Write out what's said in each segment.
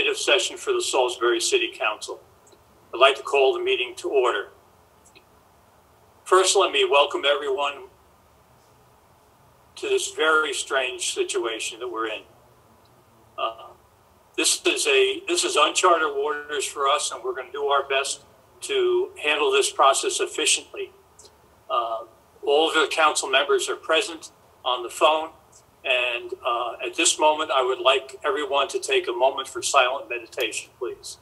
legislative session for the Salisbury City Council. I'd like to call the meeting to order. First, let me welcome everyone to this very strange situation that we're in. Uh, this is a this is uncharted waters for us, and we're going to do our best to handle this process efficiently. Uh, all of the council members are present on the phone, and uh, at this moment, I would like everyone to take a moment for silent meditation, please.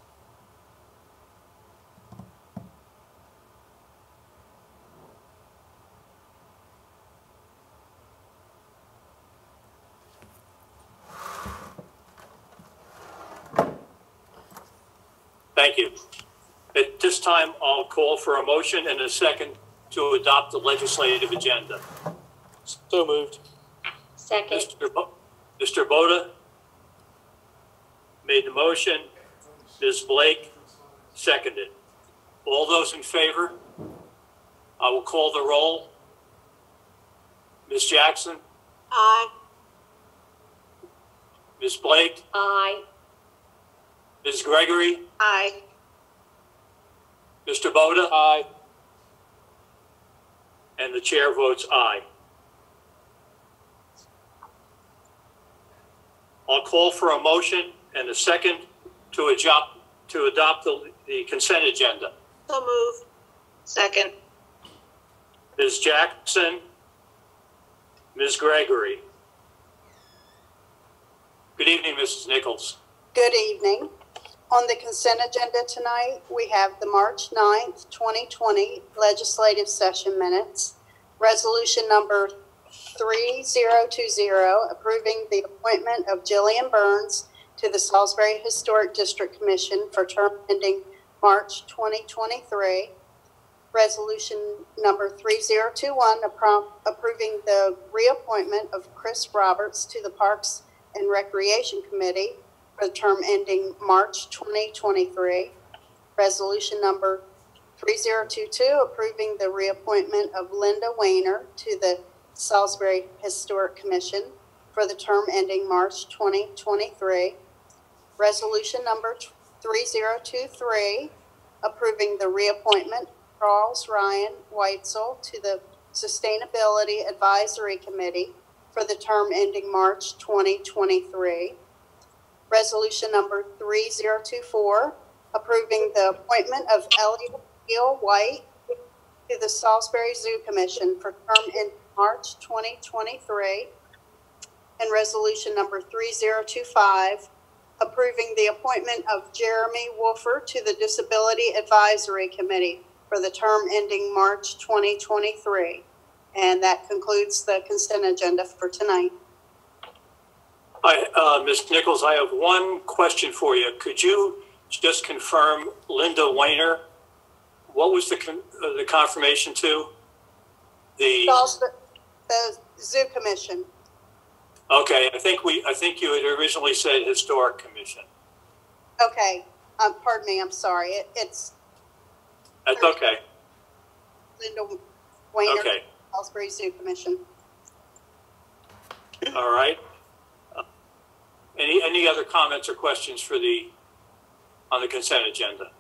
Thank you. At this time, I'll call for a motion and a second to adopt the legislative agenda. So moved. Second. Mr. Bo- Mr. Boda made the motion. Ms. Blake seconded. All those in favor? I will call the roll. Ms. Jackson, Aye. Ms. Blake, Aye. Ms. Gregory, Aye. Mr. Boda, Aye. and the chair votes aye. I'll call for a motion and a second to adopt, to adopt the the consent agenda. So moved. Second. Ms. Jackson, Ms. Gregory. Good evening, Mrs. Nichols. Good evening. On the consent agenda tonight, we have the March 9th, 2020 legislative session minutes, resolution number 3020, approving the appointment of Jillian Burns to the Salisbury Historic District Commission for term ending March 2023. Resolution number 3021, appro- approving the reappointment of Chris Roberts to the Parks and Recreation Committee for the term ending March 2023. Resolution number 3022, approving the reappointment of Linda Weiner to the Salisbury Historic Commission for the term ending March 2023. Resolution number 3023, approving the reappointment of Charles Ryan Weitzel to the Sustainability Advisory Committee for the term ending March 2023. Resolution number 3024, approving the appointment of Elliot Hill White to the Salisbury Zoo Commission for term in March 2023. And resolution number 3025, approving the appointment of Jeremy Wolfer to the Disability Advisory Committee for the term ending March 2023. And that concludes the consent agenda for tonight. I, uh, Ms. Nichols, I have one question for you. Could you just confirm Linda Weiner? What was the, con- uh, the confirmation to? The, The Zoo Commission. okay, I think we, I think you had originally said Historic Commission. Okay, um, pardon me, I'm sorry. It, it's That's okay, Linda Weiner, okay, Salisbury Zoo Commission. all right. Uh, Any, any other comments or questions for the, on the consent agenda?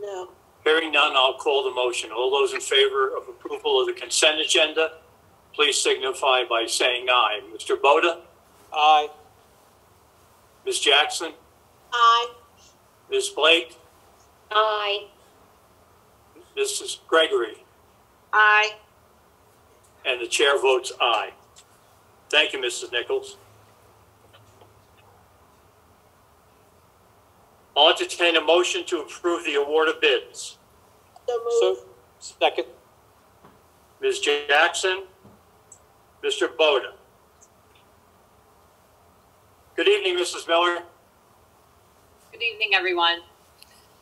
No. Hearing none, I'll call the motion. All those in favor of approval of the consent agenda, please signify by saying aye. Mr. Boda, Aye. Ms. Jackson, Aye. Ms. Blake, Aye. Mrs. Gregory, Aye. and the chair votes aye. Thank you, Mrs. Nichols. I'll entertain a motion to approve the award of bids. So So, second. Ms. Jackson, Mr. Boda. Good evening, Mrs. Miller. Good evening, everyone.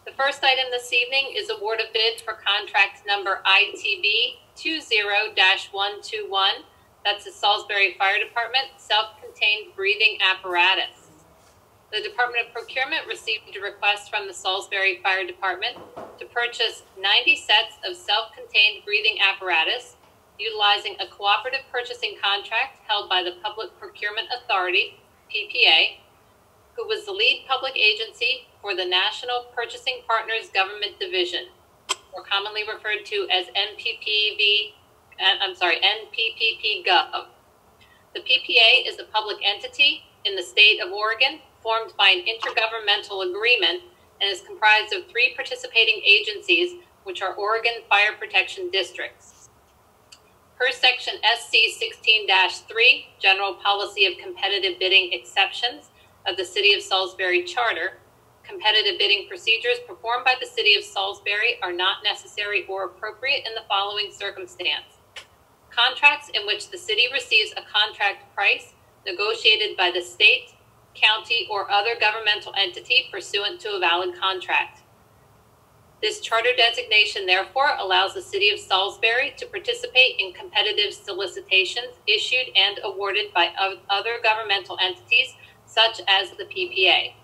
The first item this evening is award of bid for contract number ITB 20-121. That's the Salisbury Fire Department self-contained breathing apparatus. The Department of Procurement received a request from the Salisbury Fire Department to purchase 90 sets of self-contained breathing apparatus utilizing a cooperative purchasing contract held by the Public Procurement Authority, PPA, who was the lead public agency for the National Purchasing Partners Government Division, or commonly referred to as NPPV, uh, I'm sorry, NPPP Gov. The PPA is a public entity in the state of Oregon formed by an intergovernmental agreement and is comprised of three participating agencies, which are Oregon Fire Protection Districts. Per section SC 16 3, General Policy of Competitive Bidding Exceptions of the City of Salisbury Charter, competitive bidding procedures performed by the City of Salisbury are not necessary or appropriate in the following circumstance. Contracts in which the city receives a contract price negotiated by the state, county, or other governmental entity pursuant to a valid contract. This charter designation therefore allows the City of Salisbury to participate in competitive solicitations issued and awarded by other governmental entities such as the PPA.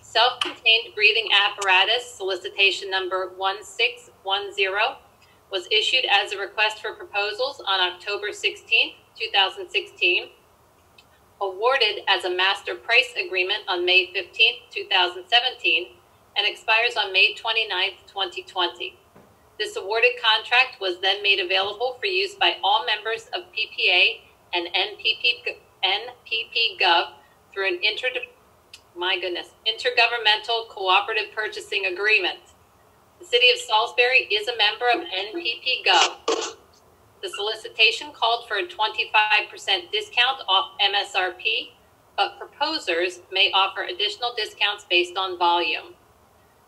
Self-contained breathing apparatus solicitation number 1610 was issued as a request for proposals on October 16, 2016 awarded as a master price agreement on May 15, 2017, and expires on May 29, 2020. This awarded contract was then made available for use by all members of PPA and NPP, NPP Gov through an inter, my goodness, intergovernmental cooperative purchasing agreement. The City of Salisbury is a member of NPP Gov. The solicitation called for a 25% discount off MSRP, but proposers may offer additional discounts based on volume.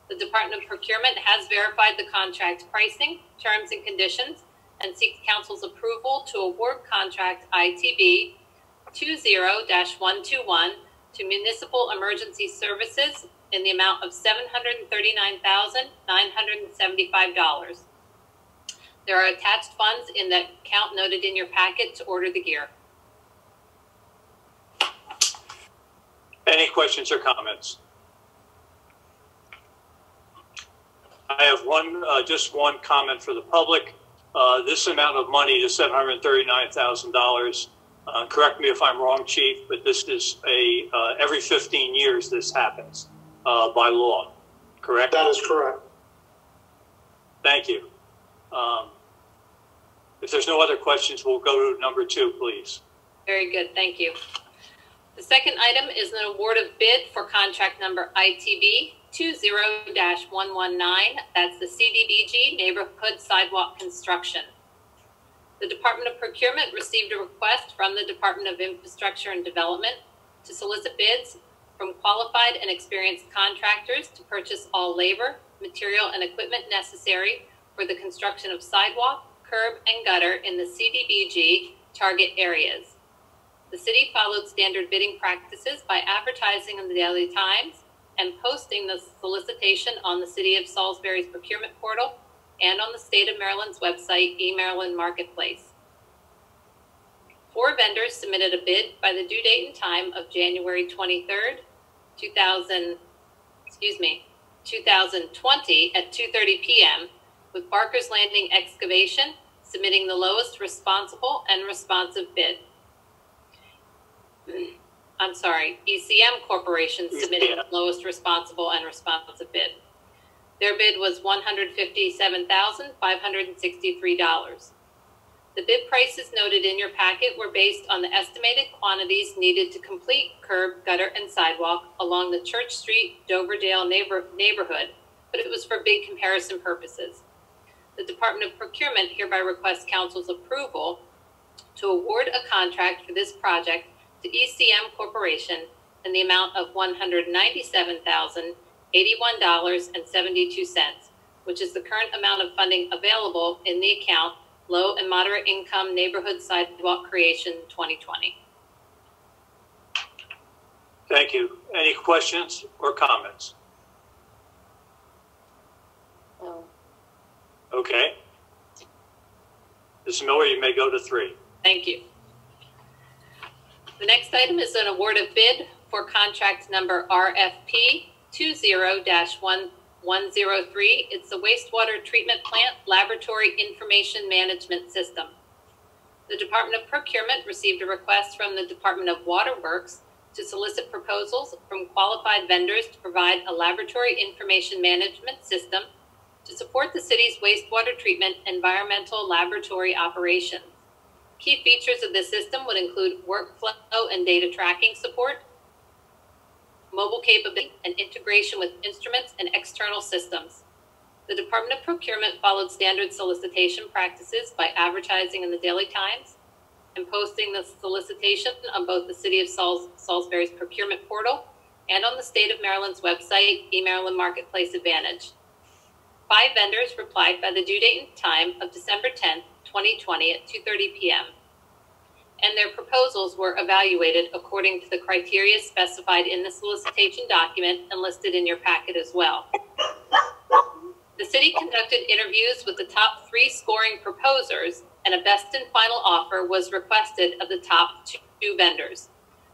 The Department of Procurement has verified the contract pricing, terms and conditions, and seeks council's approval to award contract ITB 20-121 to Municipal Emergency Services in the amount of $739,975. There are attached funds in the account noted in your packet to order the gear. Any questions or comments? I have one, uh, just one comment for the public. Uh, this amount of money is seven hundred thirty-nine thousand dollars. Uh, correct me if I'm wrong, chief, but this is a, uh, every fifteen years this happens, uh, by law, correct? That is correct. Thank you. Um, if there's no other questions, we'll go to number two, please. Very good, thank you. The second item is an award of bid for contract number ITB 20-119. That's the CDBG Neighborhood Sidewalk Construction. The Department of Procurement received a request from the Department of Infrastructure and Development to solicit bids from qualified and experienced contractors to purchase all labor, material, and equipment necessary for the construction of sidewalk, curb, and gutter in the CDBG target areas. The city followed standard bidding practices by advertising in the Daily Times and posting the solicitation on the City of Salisbury's procurement portal and on the State of Maryland's website, eMaryland Marketplace. Four vendors submitted a bid by the due date and time of January 23rd, 2000, excuse me, 2020 at 2:30 p.m. with Barker's Landing Excavation submitting the lowest responsible and responsive bid. I'm sorry, ECM Corporation submitted the lowest responsible and responsive bid. Their bid was $157,563. The bid prices noted in your packet were based on the estimated quantities needed to complete curb, gutter, and sidewalk along the Church Street, Doverdale neighbor, neighborhood, but it was for bid comparison purposes. The Department of Procurement hereby requests council's approval to award a contract for this project to ECM Corporation in the amount of $197,081.72, which is the current amount of funding available in the account Low and Moderate Income Neighborhood Sidewalk Creation 2020. Thank you. Any questions or comments? No. Okay. Ms. Miller, you may go to three. Thank you. The next item is an award of bid for contract number RFP 20-1103. It's the wastewater treatment plant laboratory information management system. The Department of Procurement received a request from the Department of Water Works to solicit proposals from qualified vendors to provide a laboratory information management system to support the city's wastewater treatment environmental laboratory operations. Key features of this system would include workflow and data tracking support, mobile capability, and integration with instruments and external systems. The Department of Procurement followed standard solicitation practices by advertising in the Daily Times and posting the solicitation on both the City of Salisbury's procurement portal and on the State of Maryland's website, eMaryland Marketplace Advantage. Five vendors replied by the due date and time of December 10th, 2020 at 2:30 p.m. And their proposals were evaluated according to the criteria specified in the solicitation document and listed in your packet as well. The city conducted interviews with the top three scoring proposers, and a best and final offer was requested of the top two vendors.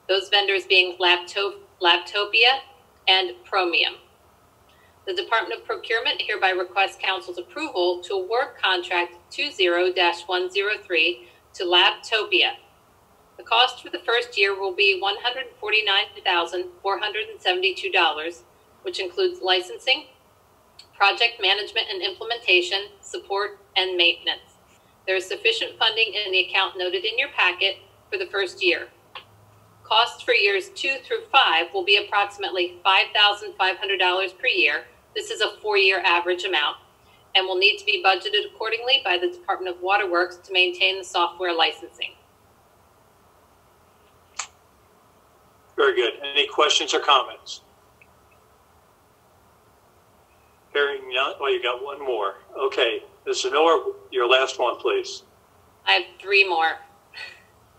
Those vendors being Labtopia and Promium. The Department of Procurement hereby requests council's approval to award contract 20-103 to Labtopia. The cost for the first year will be $149,472, which includes licensing, project management and implementation, support, and maintenance. There is sufficient funding in the account noted in your packet for the first year. Costs for years two through five will be approximately $5,500 per year. This is a four-year average amount and will need to be budgeted accordingly by the Department of Waterworks to maintain the software licensing. Very good. Any questions or comments? Hearing none, oh, you got one more. Okay, Mrs. Miller, your last one, please. I have three more.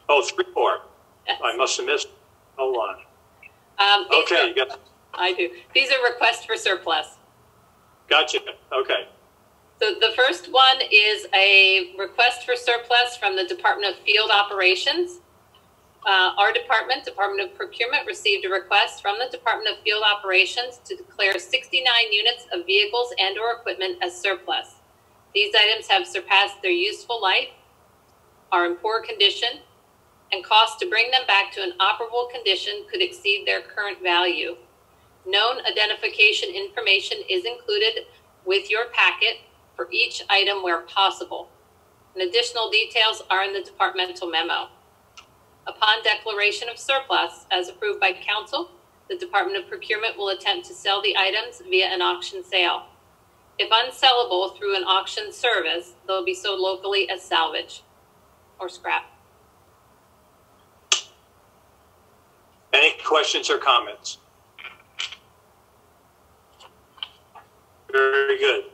Oh, three more. I must have missed. Hold on. Um, Okay, are- you got, I do. These are requests for surplus. gotcha. Okay. So the first one is a request for surplus from the Department of Field Operations. Uh, our department, Department of Procurement, received a request from the Department of Field Operations to declare 69 units of vehicles and or equipment as surplus. These items have surpassed their useful life, are in poor condition, and cost to bring them back to an operable condition could exceed their current value. Known identification information is included with your packet for each item where possible. And additional details are in the departmental memo. Upon declaration of surplus, as approved by council, the Department of Procurement will attempt to sell the items via an auction sale. If unsellable through an auction service, they'll be sold locally as salvage or scrap. Any questions or comments? Very good.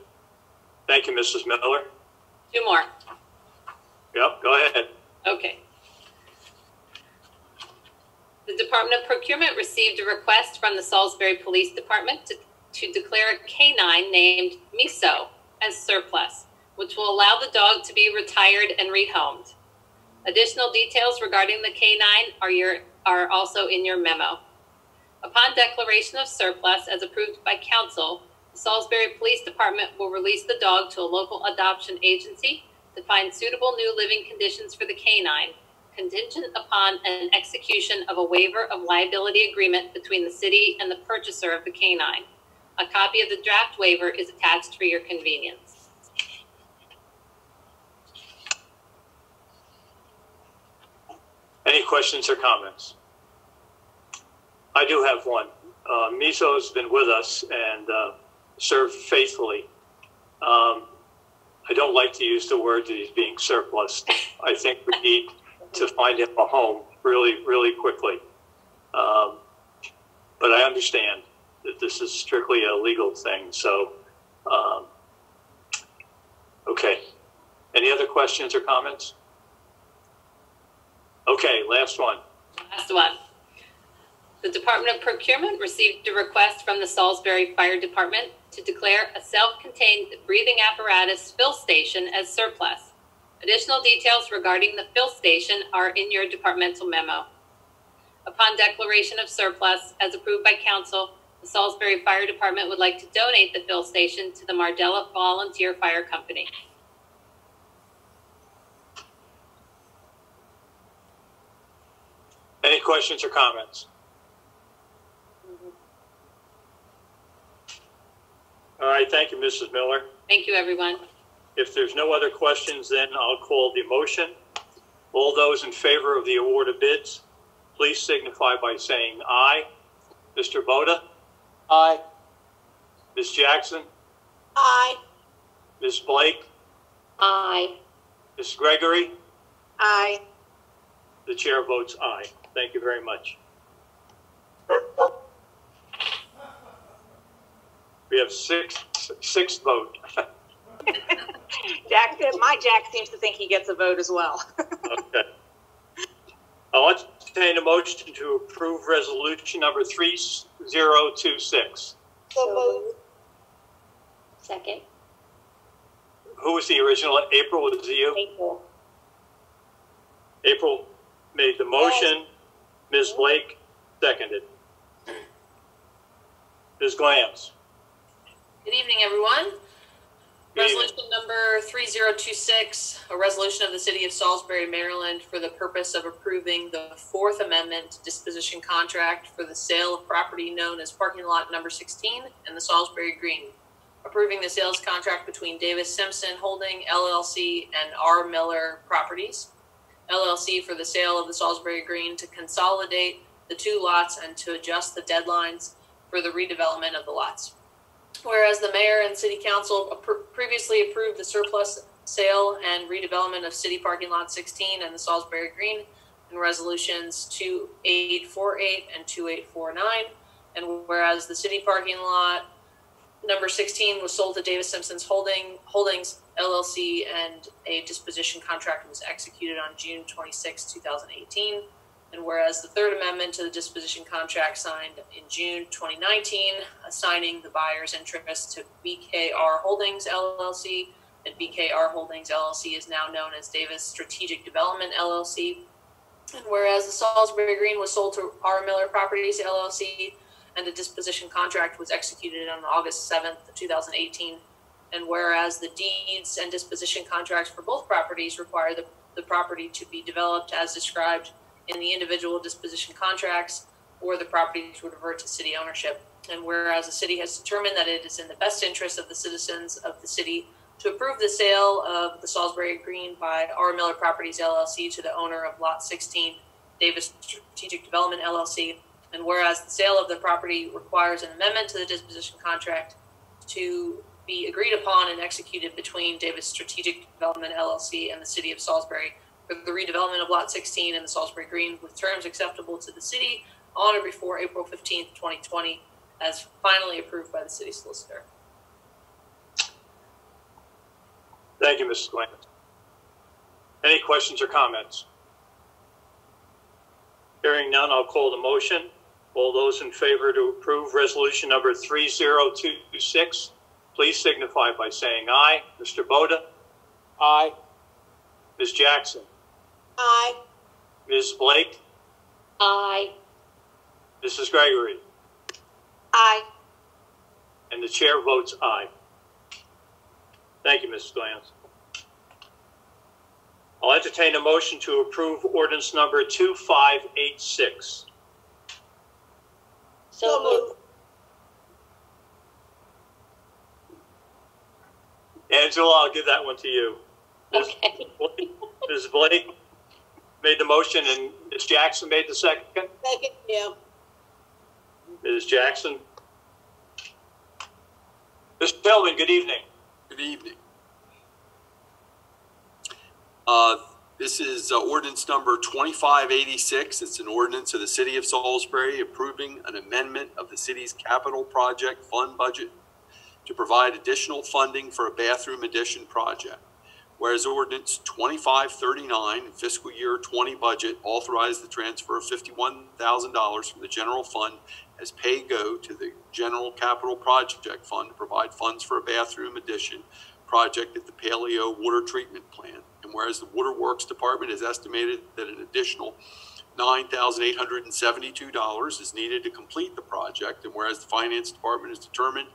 Thank you, Mrs. Miller. Two more. Yep, go ahead. Okay. The Department of Procurement received a request from the Salisbury Police Department to, to declare a canine named Miso as surplus, which will allow the dog to be retired and rehomed. Additional details regarding the canine are, your, are also in your memo. Upon declaration of surplus as approved by council, the Salisbury Police Department will release the dog to a local adoption agency to find suitable new living conditions for the canine, contingent upon an execution of a waiver of liability agreement between the city and the purchaser of the canine. A copy of the draft waiver is attached for your convenience. Any questions or comments? I do have one. Uh, Miso's been with us and uh, served faithfully. Um, I don't like to use the word that he's being surplus. I think we need to find him a home really, really quickly. Um, but I understand that this is strictly a legal thing. So, um, okay. Any other questions or comments? Okay, last one. Last one. The Department of Procurement received a request from the Salisbury Fire Department to declare a self-contained breathing apparatus fill station as surplus. Additional details regarding the fill station are in your departmental memo. Upon declaration of surplus, as approved by council, the Salisbury Fire Department would like to donate the fill station to the Mardela Volunteer Fire Company. Any questions or comments? Right, thank you, Mrs. Miller. Thank you, everyone. If there's no other questions, then I'll call the motion. All those in favor of the award of bids, please signify by saying aye. Mr. Boda, Aye. Ms. Jackson, Aye. Ms. Blake, Aye. Ms. Gregory, Aye. the chair votes aye. Thank you very much. We have six, six vote. Jack, my Jack seems to think he gets a vote as well. Okay. I'll entertain a motion to approve resolution number 3026. So moved. Second. Who was the original? April, was it you? April. April made the motion. Ms. Blake seconded. Ms. Glanz. Good evening, everyone. Resolution number 3026, a resolution of the City of Salisbury, Maryland, for the purpose of approving the Fourth Amendment disposition contract for the sale of property known as parking lot number 16 and the Salisbury Green. Approving the sales contract between Davis Simpson Holding LLC and R. Miller Properties LLC for the sale of the Salisbury Green to consolidate the two lots and to adjust the deadlines for the redevelopment of the lots. Whereas the mayor and city council previously approved the surplus sale and redevelopment of city parking lot 16 and the Salisbury Green in resolutions 2848 and 2849. And whereas the city parking lot number 16 was sold to Davis Simpson's Holding Holdings LLC and a disposition contract was executed on June 26, 2018. And whereas the Third Amendment to the disposition contract signed in June 2019, assigning the buyer's interest to BKR Holdings LLC, and BKR Holdings LLC is now known as Davis Strategic Development LLC. And whereas the Salisbury Green was sold to R. Miller Properties LLC, and a disposition contract was executed on August 7th, 2018. And whereas the deeds and disposition contracts for both properties require the, the property to be developed as described in the individual disposition contracts, or the properties would revert to city ownership. And whereas the city has determined that it is in the best interest of the citizens of the city to approve the sale of the Salisbury Green by R. Miller Properties LLC to the owner of Lot 16, Davis Strategic Development LLC. And whereas the sale of the property requires an amendment to the disposition contract to be agreed upon and executed between Davis Strategic Development LLC and the city of Salisbury for the redevelopment of Lot 16 and the Salisbury Green with terms acceptable to the city on or before April 15th, 2020, as finally approved by the city solicitor. Thank you, Mrs. Glanz. Any questions or comments? Hearing none, I'll call the motion. All those in favor to approve resolution number 3026, please signify by saying aye. Mr. Boda, Aye. Ms. Jackson, Aye. Ms. Blake, Aye. Mrs. Gregory, Aye. and the chair votes aye. Thank you, Mrs. Glanz. I'll entertain a motion to approve ordinance number 2586. So moved. Angela, I'll give that one to you. Ms. Okay. Blake- Ms. Blake made the motion and Ms. Jackson made the second. Second, yeah. Ms. Jackson. Mr. Tillman, good evening. Good evening. Uh, This is uh, ordinance number 2586. It's an ordinance of the city of Salisbury approving an amendment of the city's capital project fund budget to provide additional funding for a bathroom addition project. Whereas ordinance 2539 fiscal year 20 budget authorized the transfer of $51,000 from the general fund as pay-go to the general capital project fund to provide funds for a bathroom addition project at the Paleo Water Treatment Plant. And whereas the Water Works Department has estimated that an additional $9,872 is needed to complete the project, and whereas the Finance Department has determined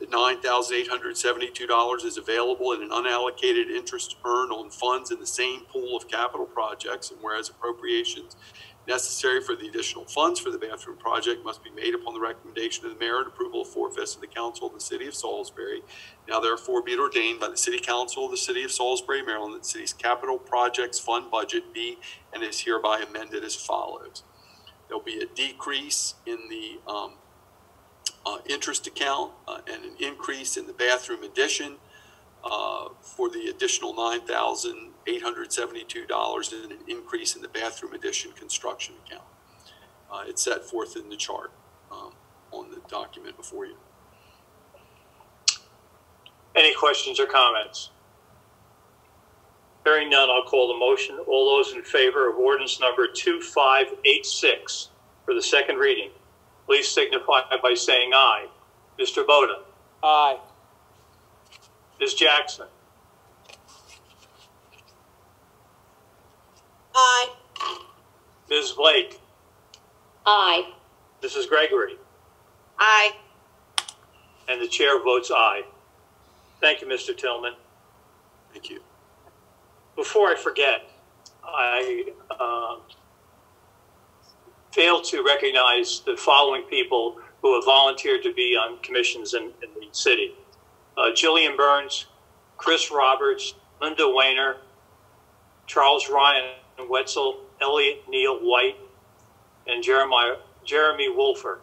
that $9,872 is available in an unallocated interest earned on funds in the same pool of capital projects, and whereas appropriations necessary for the additional funds for the bathroom project must be made upon the recommendation of the mayor and approval of four-fifths of the council of the city of Salisbury. Now therefore be it ordained by the city council of the city of Salisbury, Maryland, that the city's capital projects fund budget be and is hereby amended as follows. There'll be a decrease in the, um, uh, interest account, uh, and an increase in the bathroom addition, uh, for the additional nine thousand eight hundred seventy-two dollars and an increase in the bathroom addition construction account. Uh, it's set forth in the chart, um, on the document before you. Any questions or comments? Hearing none, I'll call the motion. All those in favor of ordinance number 2586 for the second reading, please signify by saying aye. Mr. Boda, Aye. Ms. Jackson, Aye. Ms. Blake, Aye. Mrs. Gregory, Aye. and the chair votes aye. Thank you, Mr. Tillman. Thank you. Before I forget, I um, failed to recognize the following people who have volunteered to be on commissions in, in the city. Uh, Jillian Burns, Chris Roberts, Linda Weiner, Charles Ryan Wetzel, Elliot Neal White, and Jeremiah, Jeremy Wolfer.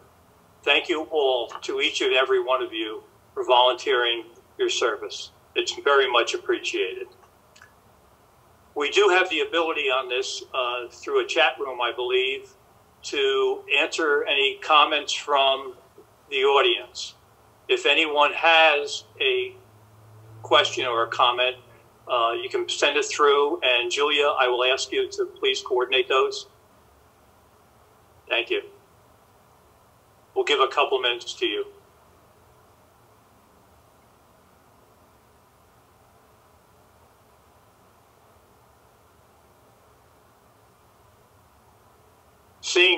Thank you all to each and every one of you for volunteering your service. It's very much appreciated. We do have the ability on this uh, through a chat room, I believe, to answer any comments from the audience. If anyone has a question or a comment, uh, you can send it through, and Julia, I will ask you to please coordinate those. Thank you. We'll give a couple minutes to you.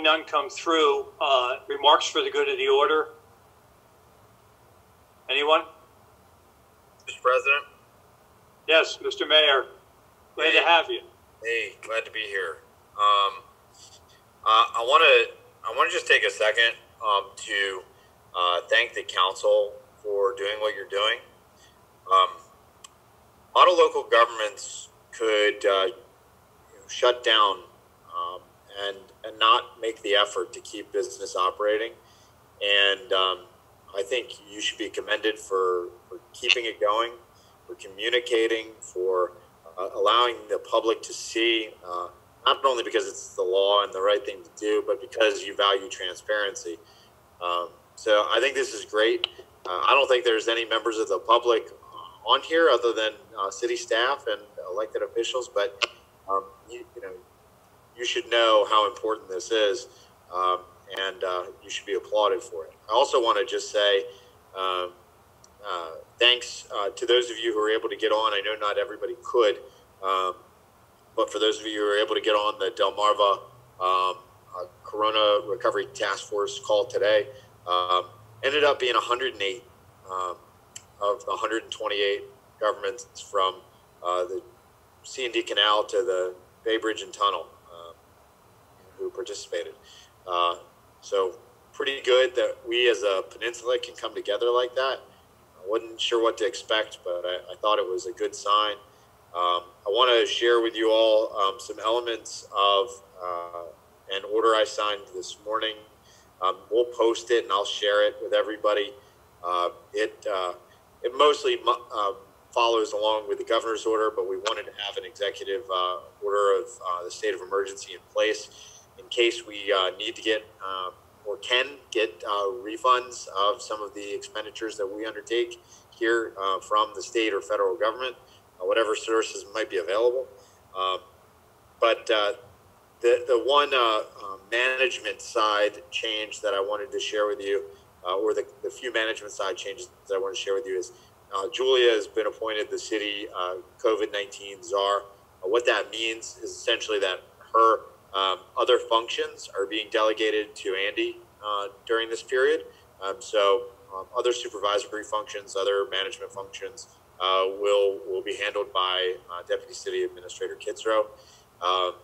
None come through, uh, remarks for the good of the order? Anyone? Mr. President, Yes, Mr. Mayor. Glad to have you. hey, glad to be here. Um, uh, I want to I want to just take a second um, to uh, thank the council for doing what you're doing. Um, a lot of local governments could uh, shut down and and not make the effort to keep business operating, and um, I think you should be commended for, for keeping it going, for communicating, for uh, allowing the public to see, uh, not only because it's the law and the right thing to do, but because you value transparency. Um, so I think this is great. Uh, I don't think there's any members of the public on here other than uh, city staff and elected officials, but um, you, you know, you should know how important this is. Um, and uh, you should be applauded for it. I also want to just say um, uh, thanks uh, to those of you who were able to get on. I know not everybody could, um, but for those of you who were able to get on the Delmarva um, uh, Corona Recovery Task Force call today, um, ended up being 108 um, of the 128 governments from uh, the C and D Canal to the Bay Bridge and Tunnel who participated. Uh, so pretty good that we as a peninsula can come together like that. I wasn't sure what to expect, but I, I thought it was a good sign. Um, I want to share with you all um, some elements of uh, an order I signed this morning. Um, we'll post it and I'll share it with everybody. Uh, it uh, it mostly uh, follows along with the governor's order, but we wanted to have an executive uh, order of uh, the state of emergency in place in case we uh, need to get um, or can get uh, refunds of some of the expenditures that we undertake here uh, from the state or federal government, uh, whatever sources might be available. Um, but uh, the the one uh, management side change that I wanted to share with you, or the, the few management side changes that I want to share with you is Julia has been appointed the city COVID 19 czar. what that means is essentially that her um, other functions are being delegated to Andy uh, during this period. Um, so um, other supervisory functions, other management functions uh, will will be handled by uh, Deputy City Administrator Kitzrow. Um,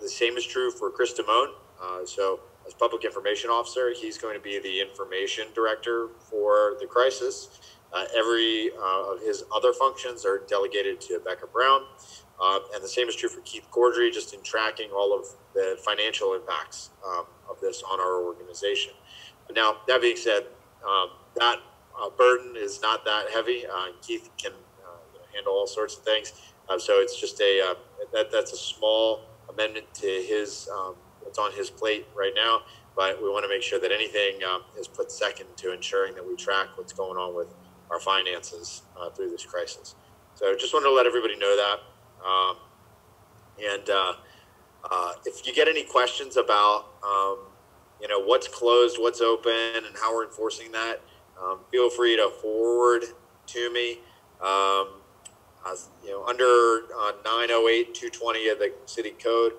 the same is true for Chris Damone. Uh, so, as public information officer, he's going to be the information director for the crisis. Uh, every uh, of his other functions are delegated to Becca Brown. Uh, and the same is true for Keith Cordrey, just in tracking all of the financial impacts um, of this on our organization. Now, that being said, um, that uh, burden is not that heavy. Uh, Keith can uh, handle all sorts of things. Uh, so it's just a uh, that that's a small amendment to his um, what's on his plate right now. But we want to make sure that anything um, is put second to ensuring that we track what's going on with our finances uh, through this crisis. So just wanted to let everybody know that. Um, and uh, uh, if you get any questions about, um, you know, what's closed, what's open, and how we're enforcing that, um, feel free to forward to me. Um, as, you know, under uh, 908-220 of the city code,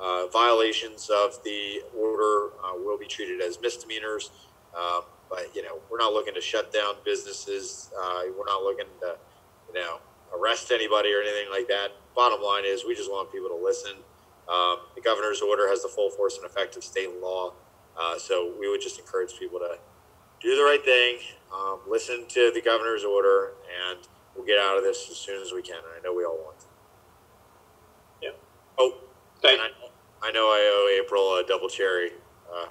uh, violations of the order uh, will be treated as misdemeanors. Um, but you know, we're not looking to shut down businesses. Uh, we're not looking to, you know, arrest anybody or anything like that. Bottom line is, we just want people to listen. Um, the governor's order has the full force and effect of state law, uh, so we would just encourage people to do the right thing, um, listen to the governor's order, and we'll get out of this as soon as we can. I know we all want. To. Yeah. Oh, Thank and I, I know I owe April a double cherry uh,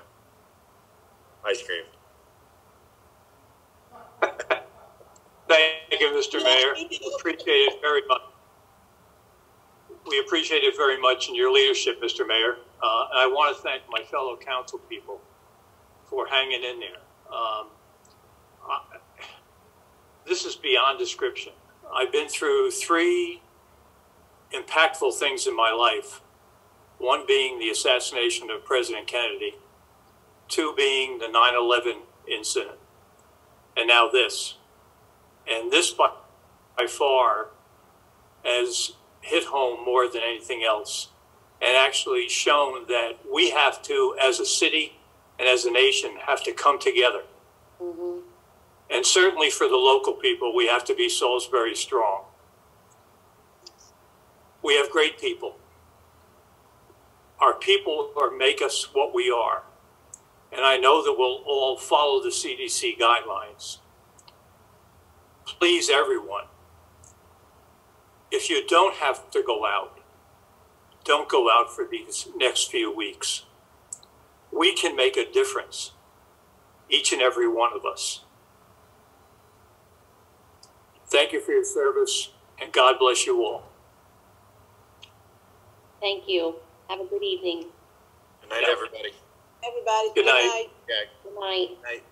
ice cream. Thank you, Mr. Mayor. Appreciate it very much. We appreciate it very much in your leadership, Mr. Mayor. Uh, I want to thank my fellow council people for hanging in there. Um, I, this is beyond description. I've been through three impactful things in my life. One being the assassination of President Kennedy, two being the 9 11 incident, and now this. And this, by, by far, has hit home more than anything else and actually shown that we have to, as a city and as a nation, have to come together. Mm-hmm. And certainly for the local people, we have to be Salisbury strong. We have great people. Our people are make us what we are. And I know that we'll all follow the CDC guidelines please everyone if you don't have to go out don't go out for these next few weeks we can make a difference each and every one of us thank you for your service and god bless you all Thank you. Have a good evening. Good night, everybody. Everybody, Good night. Okay. Good night. Good Night.